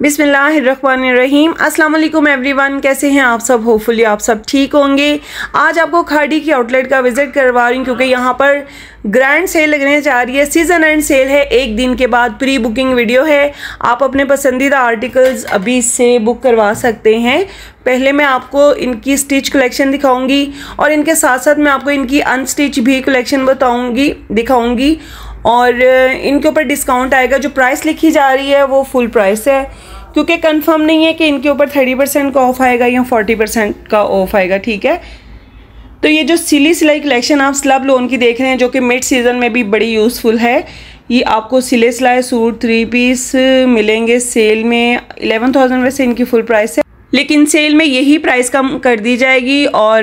बिसमीम अस्सलाम एवरीवन, कैसे हैं आप सब? होपफुली आप सब ठीक होंगे। आज आपको खाड़ी की आउटलेट का विज़िट करवा रही हूँ, क्योंकि यहाँ पर ग्रैंड सेल लगने जा रही है। सीज़न एंड सेल है, एक दिन के बाद प्री बुकिंग वीडियो है। आप अपने पसंदीदा आर्टिकल्स अभी से बुक करवा सकते हैं। पहले मैं आपको इनकी स्टिच कलेक्शन दिखाऊँगी, और इनके साथ साथ मैं आपको इनकी अनस्टिच भी कलेक्शन बताऊँगी, दिखाऊँगी। और इनके ऊपर डिस्काउंट आएगा। जो प्राइस लिखी जा रही है, वो फुल प्राइस है। क्योंकि कंफर्म नहीं है कि इनके ऊपर थर्टी परसेंट का ऑफ़ आएगा या फोर्टी परसेंट का ऑफ़ आएगा, ठीक है? तो ये जो सिली सिलाई कलेक्शन आप स्लब लोन की देख रहे हैं, जो कि मिड सीज़न में भी बड़ी यूज़फुल है, ये आपको सिले सिलाई सूट थ्री पीस मिलेंगे सेल में। एलेवन थाउज़ेंड वैसे इनकी फुल प्राइस है। लेकिन सेल में यही प्राइस कम कर दी जाएगी और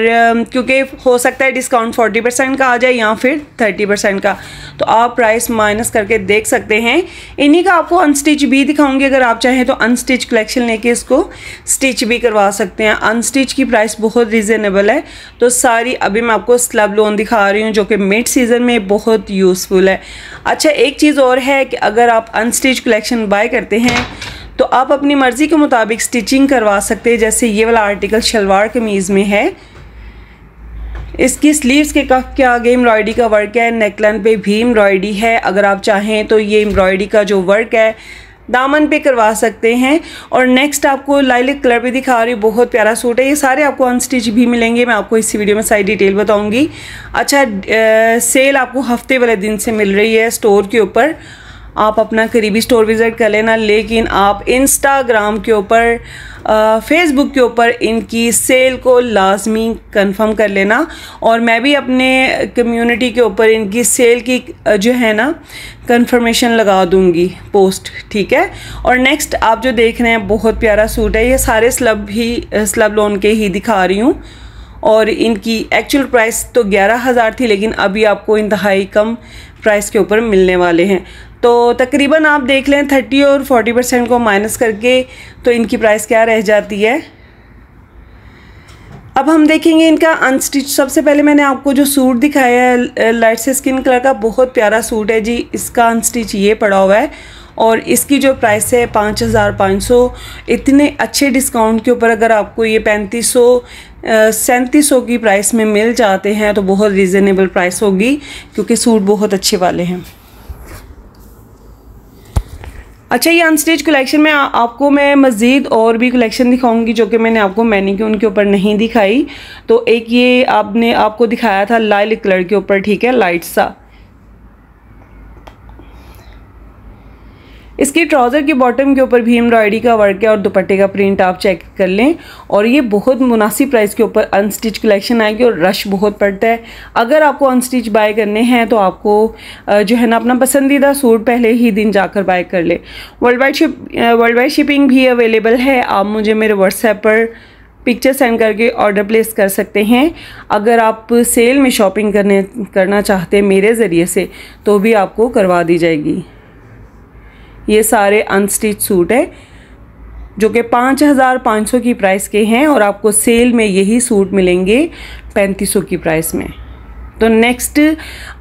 क्योंकि हो सकता है डिस्काउंट फोर्टी परसेंट का आ जाए या फिर थर्टी परसेंट का। तो आप प्राइस माइनस करके देख सकते हैं। इन्हीं का आपको अनस्टिच भी दिखाऊँगी अगर आप चाहें तो। अनस्टिच कलेक्शन लेके इसको स्टिच भी करवा सकते हैं। अनस्टिच की प्राइस बहुत रिजनेबल है। तो सारी, अभी मैं आपको स्लब लोन दिखा रही हूँ जो कि मिड सीज़न में बहुत यूज़फुल है। अच्छा एक चीज़ और है कि अगर आप अनस्टिच कलेक्शन बाय करते हैं तो आप अपनी मर्ज़ी के मुताबिक स्टिचिंग करवा सकते हैं, जैसे ये वाला आर्टिकल शलवार कमीज़ में है। इसकी स्लीव्स के कफ के आगे एम्ब्रॉयडरी का वर्क है नेकलाइन पे भी एम्ब्रॉयडरी है। अगर आप चाहें तो ये एम्ब्रॉयडरी का जो वर्क है, दामन पे करवा सकते हैं। और नेक्स्ट आपको लाइलिक कलर पे दिखा रही बहुत प्यारा सूट है। ये सारे आपको अनस्टिच भी मिलेंगे, मैं आपको इसी वीडियो में सारी डिटेल बताऊँगी। अच्छा सेल आपको हफ़्ते वाले दिन से मिल रही है स्टोर के ऊपर। आप अपना करीबी स्टोर विज़िट कर लेना, लेकिन आप इंस्टाग्राम के ऊपर फेसबुक के ऊपर इनकी सेल को लाजमी कंफर्म कर लेना। और मैं भी अपने कम्युनिटी के ऊपर इनकी सेल की जो है ना कंफर्मेशन लगा दूँगी पोस्ट ठीक है? और नेक्स्ट आप जो देख रहे हैं, बहुत प्यारा सूट है। ये सारे स्लब ही स्लब लोन के ही दिखा रही हूँ। और इनकी एक्चुअल प्राइस तो ग्यारह हज़ार थी, लेकिन अभी आपको इंतहाई कम प्राइस के ऊपर मिलने वाले हैं। तो तकरीबन आप देख लें थर्टी और फोर्टी परसेंट को माइनस करके तो इनकी प्राइस क्या रह जाती है? अब हम देखेंगे इनका अनस्टिच सबसे पहले मैंने आपको जो सूट दिखाया है लाइट से स्किन कलर का, बहुत प्यारा सूट है जी। इसका अनस्टिच ये पड़ा हुआ है और इसकी जो प्राइस है पाँच हज़ार पाँच सौ। इतने अच्छे डिस्काउंट के ऊपर अगर आपको ये पैंतीस सौ सैंतीस सौ की प्राइस में मिल जाते हैं तो बहुत रीज़नेबल प्राइस होगी, क्योंकि सूट बहुत अच्छे वाले हैं। अच्छा ये अनस्टेज कलेक्शन में आपको मैं मज़ीद और भी कलेक्शन दिखाऊँगी जो कि मैंने आपको मैनी के उनके ऊपर नहीं दिखाई। तो एक ये आपने, आपको दिखाया था लाइल कलर के ऊपर, ठीक है लाइट सा। इसकी ट्राउज़र की बॉटम के ऊपर भी एम्ब्रॉयडरी का वर्क है और दुपट्टे का प्रिंट आप चेक कर लें। और ये बहुत मुनासिब प्राइस के ऊपर अनस्टिच कलेक्शन आएगी और रश बहुत पड़ता है। अगर आपको अनस्टिच बाय करने हैं तो आपको जो है ना, अपना पसंदीदा सूट पहले ही दिन जाकर बाय कर ले। World wide ship world wide shipping भी अवेलेबल है। आप मुझे मेरे व्हाट्सएप पर पिक्चर सेंड करके ऑर्डर प्लेस कर सकते हैं। अगर आप सेल में शॉपिंग करने, करना चाहते हैं मेरे ज़रिए से तो भी आपको करवा दी जाएगी। ये सारे अनस्टिच सूट है, जो कि पाँच हज़ार पाँच सौ की प्राइस के हैं और आपको सेल में यही सूट मिलेंगे पैंतीस सौ की प्राइस में। तो नेक्स्ट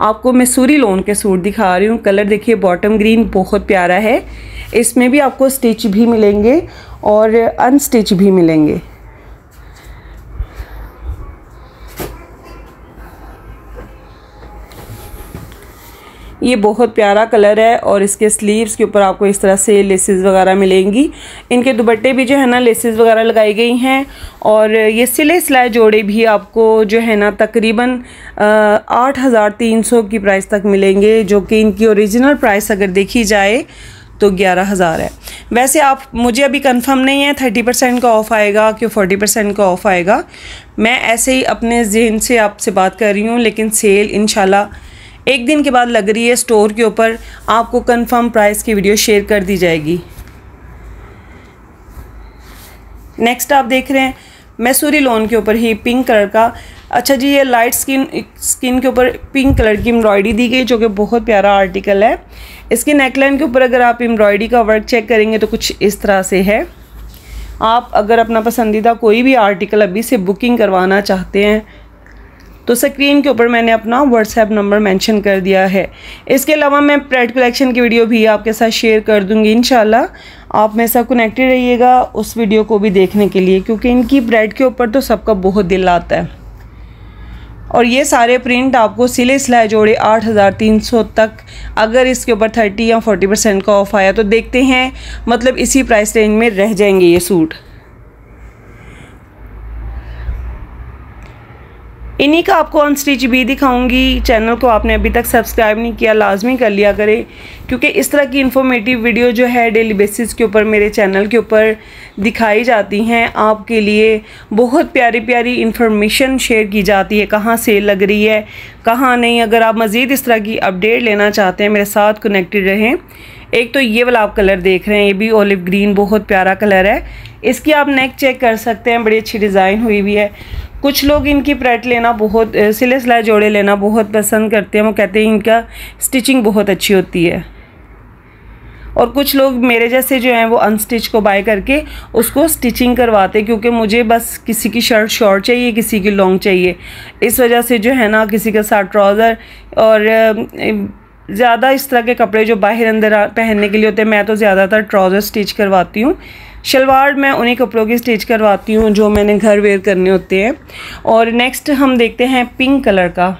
आपको मैं सूरी लोन के सूट दिखा रही हूँ। कलर देखिए बॉटम ग्रीन बहुत प्यारा है। इसमें भी आपको स्टिच भी मिलेंगे और अनस्टिच भी मिलेंगे। ये बहुत प्यारा कलर है और इसके स्लीव्स के ऊपर आपको इस तरह से लेसेस वगैरह मिलेंगी। इनके दुपट्टे भी जो है ना, लेसेस वगैरह लगाई गई हैं और ये सिले सिलाए जोड़े भी आपको जो है ना, तकरीबन आठ हज़ार तीन सौ की प्राइस तक मिलेंगे, जो कि इनकी ओरिजिनल प्राइस अगर देखी जाए तो ग्यारह हज़ार है। वैसे आप, मुझे अभी कंफर्म नहीं है, थर्टी परसेंट का ऑफ़ आएगा कि फोर्टी परसेंट का ऑफ़ आएगा। मैं ऐसे ही अपने जहन से आपसे बात कर रही हूँ, लेकिन सेल इनशाला एक दिन के बाद लग रही है स्टोर के ऊपर। आपको कंफर्म प्राइस की वीडियो शेयर कर दी जाएगी। नेक्स्ट आप देख रहे हैं मैसूरी लोन के ऊपर ही पिंक कलर का। अच्छा जी, ये लाइट स्किन स्किन के ऊपर पिंक कलर की एम्ब्रॉयडरी दी गई, जो कि बहुत प्यारा आर्टिकल है। इसके नेकलाइन के ऊपर अगर आप एम्ब्रॉयडरी का वर्क चेक करेंगे तो कुछ इस तरह से है। आप अगर अपना पसंदीदा कोई भी आर्टिकल अभी से बुकिंग करवाना चाहते हैं तो स्क्रीन के ऊपर मैंने अपना व्हाट्सएप नंबर मेंशन कर दिया है। इसके अलावा मैं प्रेड कलेक्शन की वीडियो भी आपके साथ शेयर कर दूँगी इन आप मेरे साथ कनेक्टेड रहिएगा उस वीडियो को भी देखने के लिए, क्योंकि इनकी ब्रेड के ऊपर तो सबका बहुत दिल आता है। और ये सारे प्रिंट आपको सिले सिलाए जोड़े आठ हज़ार तीन सौ तक, अगर इसके ऊपर थर्टी या फोर्टी परसेंट का ऑफ़ आया तो देखते हैं मतलब इसी प्राइस रेंज में रह जाएँगे ये सूट इन्हीं का आपको अनस्टिच भी दिखाऊँगी। चैनल को आपने अभी तक सब्सक्राइब नहीं किया, लाजमी कर लिया करें। क्योंकि इस तरह की इन्फॉर्मेटिव वीडियो जो है डेली बेसिस के ऊपर, मेरे चैनल के ऊपर दिखाई जाती हैं। आपके लिए बहुत प्यारी प्यारी इन्फॉर्मेशन शेयर की जाती है। कहाँ सेल लग रही है, कहाँ नहीं। अगर आप मज़ीद इस तरह की अपडेट लेना चाहते हैं, मेरे साथ कनेक्टेड रहें। एक तो ये वाला आप कलर देख रहे हैं, ये भी ओलिव ग्रीन बहुत प्यारा कलर है। इसकी आप नेक चेक कर सकते हैं, बड़ी अच्छी डिज़ाइन हुई हुई है। कुछ लोग इनकी प्रेट लेना बहुत सिले सिलाई जोड़े लेना बहुत पसंद करते हैं। वो कहते हैं इनका स्टिचिंग बहुत अच्छी होती है। और कुछ लोग मेरे जैसे जो हैं, वो अनस्टिच को बाय करके उसको स्टिचिंग करवाते क्योंकि मुझे बस किसी की शर्ट शॉर्ट चाहिए, किसी की लॉन्ग चाहिए। इस वजह से जो है ना, किसी का साथ ट्राउज़र और ज़्यादा इस तरह के कपड़े जो बाहर अंदर पहनने के लिए होते हैं, मैं तो ज़्यादातर ट्राउज़र स्टिच करवाती हूँ। शलवार मैं उन्हीं कपड़ों की स्टिच करवाती हूँ जो मैंने घर वेयर करने होते हैं। और नेक्स्ट हम देखते हैं पिंक कलर का।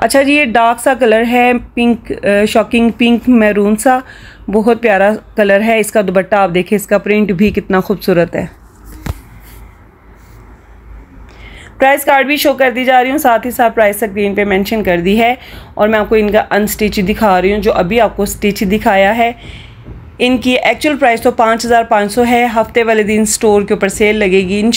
अच्छा जी, ये डार्क सा कलर है पिंक शॉकिंग पिंक मैरून सा। बहुत प्यारा कलर है, इसका दुपट्टा आप देखें, इसका प्रिंट भी कितना खूबसूरत है। प्राइस कार्ड भी शो कर दी जा रही हूँ, साथ ही साथ प्राइस स्क्रीन पे मेंशन कर दी है। और मैं आपको इनका अनस्टिच दिखा रही हूँ, जो अभी आपको स्टिच दिखाया है। इनकी एक्चुअल प्राइस तो पाँच हज़ार पाँच सौ है। हफ़्ते वाले दिन स्टोर के ऊपर सेल लगेगी इन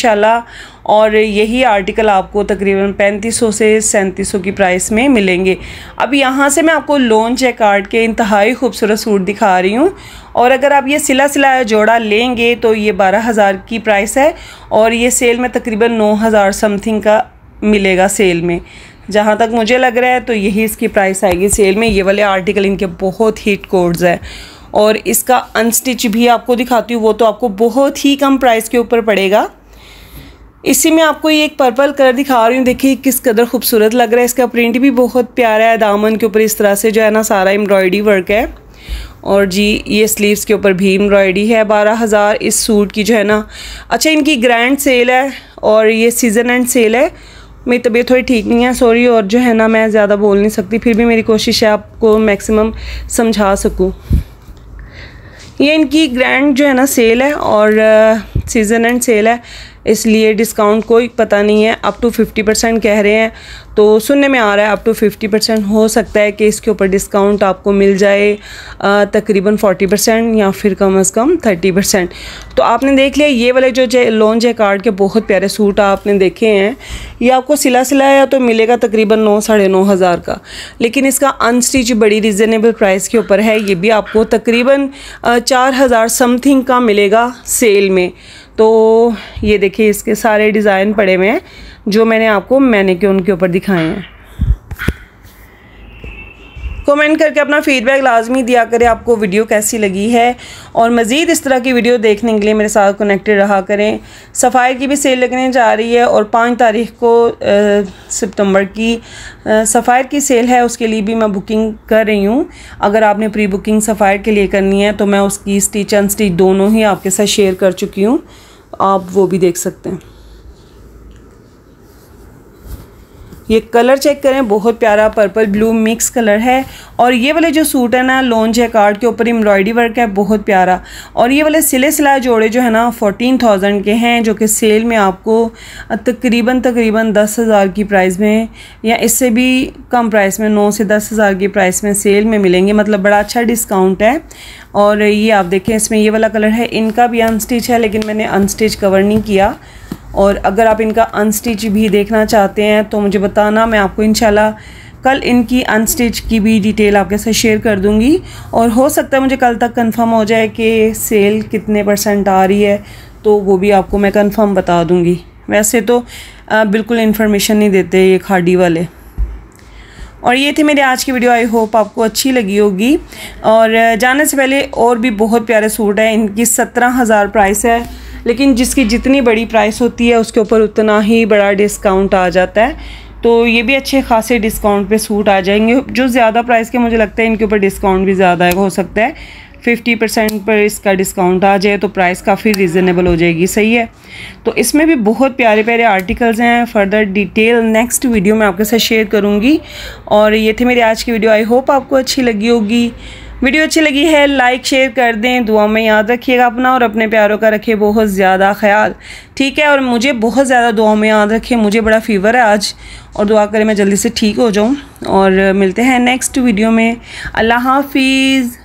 और यही आर्टिकल आपको तकरीबन पैंतीस सौ से सैंतीस सौ की प्राइस में मिलेंगे। अब यहाँ से मैं आपको लोन चेक कार्ड के इंतहाई खूबसूरत सूट दिखा रही हूँ। और अगर आप ये सिला सिलाया जोड़ा लेंगे तो ये बारह हज़ार की प्राइस है। और ये सेल में तकरीबन नौ हज़ार समथिंग का मिलेगा सेल में। जहाँ तक मुझे लग रहा है तो यही इसकी प्राइस आएगी सेल में। ये वाले आर्टिकल इनके बहुत हिट कोड्स है। और इसका अनस्टिच भी आपको दिखाती हूँ, वो तो आपको बहुत ही कम प्राइस के ऊपर पड़ेगा। इसी में आपको ये एक पर्पल कलर दिखा रही हूँ, देखिए किस कदर खूबसूरत लग रहा है। इसका प्रिंट भी बहुत प्यारा है, दामन के ऊपर इस तरह से जो है ना, सारा एम्ब्रॉयडरी वर्क है। और जी, ये स्लीव्स के ऊपर भी एम्ब्रॉयडरी है। बारह हज़ार इस सूट की जो है ना। अच्छा इनकी ग्रैंड सेल है और ये सीज़न एंड सेल है। मेरी तबीयत थोड़ी ठीक नहीं है सॉरी और जो है ना, मैं ज़्यादा बोल नहीं सकती। फिर भी मेरी कोशिश है आपको मैक्सिमम समझा सकूँ। ये इनकी ग्रैंड जो है ना सेल है और सीज़न एंड सेल है। इसलिए डिस्काउंट कोई पता नहीं है। अप टू फिफ्टी परसेंट कह रहे हैं। तो सुनने में आ रहा है अप टू फिफ्टी परसेंट हो सकता है कि इसके ऊपर डिस्काउंट आपको मिल जाए तकरीबन फोर्टी परसेंट या फिर कम अज़ कम थर्टी परसेंट तो आपने देख लिया, ये वाले जो जे लोन जे कार्ड के बहुत प्यारे सूट आपने देखे हैं। ये आपको सिला सिलाया तो मिलेगा तकरीबन नौ, साढ़े नौ हज़ार का। लेकिन इसका अनस्टिच बड़ी रिजनेबल प्राइस के ऊपर है। ये भी आपको तकरीबन चार हज़ार समथिंग का मिलेगा सेल में। तो ये देखिए इसके सारे डिज़ाइन पड़े हुए हैं, जो मैंने आपको मैंने के उनके ऊपर दिखाए हैं। कमेंट करके अपना फीडबैक लाजमी दिया करें, आपको वीडियो कैसी लगी है? और मज़ीद इस तरह की वीडियो देखने के लिए मेरे साथ कनेक्टेड रहा करें। सफ़ायर की भी सेल लगने जा रही है और पाँच तारीख को सितंबर की सफ़ायर की सेल है, उसके लिए भी मैं बुकिंग कर रही हूँ। अगर आपने प्री बुकिंग सफ़ायर के लिए करनी है तो मैं उसकी स्टिच अनस्टिच दोनों ही आपके साथ शेयर कर चुकी हूँ। आप वो भी देख सकते हैं। ये कलर चेक करें, बहुत प्यारा पर्पल ब्लू मिक्स कलर है। और ये वाले जो सूट है ना लॉन्च है, कार्ड के ऊपर एम्ब्रॉयडरी वर्क है, बहुत प्यारा। और ये वाले सिले सिलाए जोड़े जो है ना फोर्टीन थाउज़ेंड के हैं, जो कि सेल में आपको तकरीबन तकरीबन दस हज़ार की प्राइस में या इससे भी कम प्राइस में, नौ से दस हज़ार की प्राइस में सेल में मिलेंगे। मतलब बड़ा अच्छा डिस्काउंट है। और ये आप देखें, इसमें ये वाला कलर है। इनका भी अनस्टिच है, लेकिन मैंने अनस्टिच कवर नहीं किया। और अगर आप इनका अनस्टिच भी देखना चाहते हैं तो मुझे बताना मैं आपको इंशाल्लाह कल इनकी अनस्टिच की भी डिटेल आपके साथ शेयर कर दूँगी। और हो सकता है मुझे कल तक कंफर्म हो जाए कि सेल कितने परसेंट आ रही है तो वो भी आपको मैं कंफर्म बता दूँगी। वैसे तो आ, बिल्कुल इन्फॉर्मेशन नहीं देते ये खाड़ी वाले। और ये थी मेरी आज की वीडियो आई होप आपको अच्छी लगी होगी। और जाने से पहले और भी बहुत प्यारे सूट हैं इनकी सत्रह हज़ार प्राइस है। लेकिन जिसकी जितनी बड़ी प्राइस होती है, उसके ऊपर उतना ही बड़ा डिस्काउंट आ जाता है। तो ये भी अच्छे खासे डिस्काउंट पे सूट आ जाएँगे। जो ज़्यादा प्राइस के मुझे लगता है, इनके ऊपर डिस्काउंट भी ज़्यादा हो सकता है। फिफ्टी परसेंट पर इसका डिस्काउंट आ जाए तो प्राइस काफ़ी रीज़नेबल हो जाएगी। सही है? तो इसमें भी बहुत प्यारे प्यारे आर्टिकल्स हैं। फर्दर डिटेल नेक्स्ट वीडियो में आपके साथ शेयर करूँगी। और ये थे मेरी आज की वीडियो आई होप आपको अच्छी लगी होगी। वीडियो अच्छी लगी है लाइक शेयर कर दें। दुआ में याद रखिएगा अपना और अपने प्यारों का रखिए बहुत ज़्यादा ख्याल। ठीक है, और मुझे बहुत ज़्यादा दुआ में याद रखें मुझे बड़ा फीवर है आज। और दुआ करें मैं जल्दी से ठीक हो जाऊँ। और मिलते हैं नेक्स्ट वीडियो में। अल्लाह हाफिज़।